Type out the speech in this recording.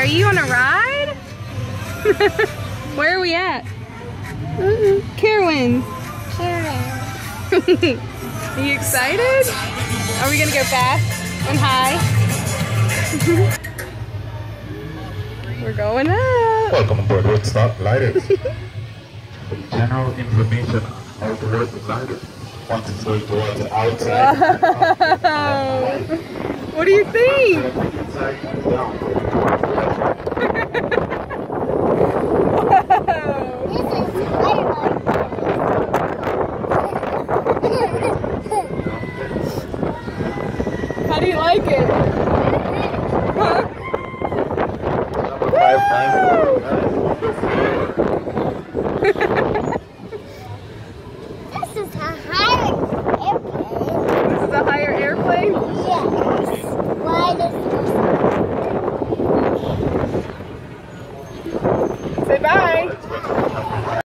are you on a ride? Where are we at? Mm-mm. Carowinds. are you excited? Are we gonna go fast and high? We're going up. Welcome aboard Woodstock Gliders. General information how to work the gliders. Want to swing towards the outside. What do you think? How do you like it?